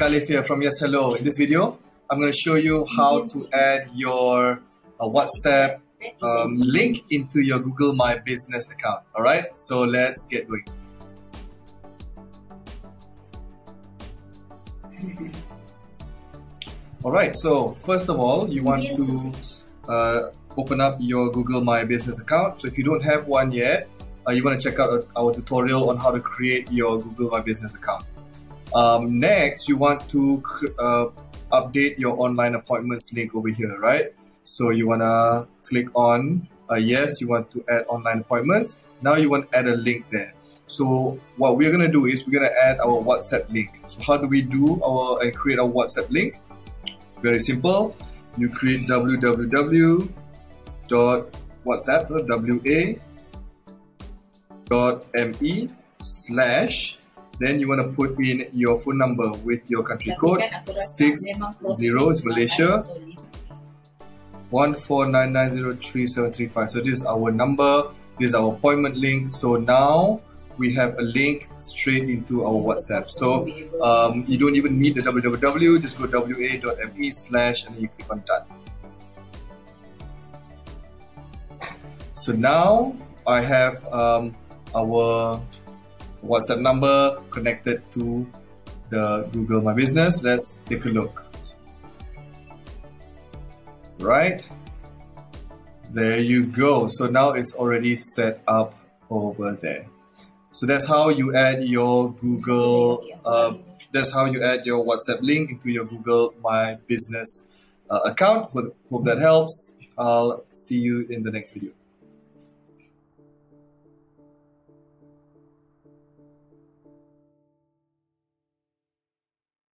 Alif here from YesHello. In this video, I'm going to show you how to add your uh, WhatsApp um, link into your Google My Business account. Alright, so let's get going. Alright, so first of all, you want to uh, open up your Google My Business account. So if you don't have one yet, uh, you want to check out our tutorial on how to create your Google My Business account. Um, next, you want to uh, update your online appointments link over here, right? So you want to click on uh, yes, you want to add online appointments. Now you want to add a link there. So what we're going to do is we're going to add our WhatsApp link. So how do we do our and create our WhatsApp link? Very simple. You create www.whatsapp.wa me slash then you want to put in your phone number with your country code 60 is Malaysia. 1499033735 so this is our number this is our appointment link. So now we have a link straight into our WhatsApp. So um, you don't even need the www just go wa.me slash and then you click on done. So now I have um, our WhatsApp number connected to the Google My Business. Let's take a look. Right. There you go. So now it's already set up over there. So that's how you add your Google, uh, that's how you add your WhatsApp link into your Google My Business uh, account. Hope, hope that helps. I'll see you in the next video.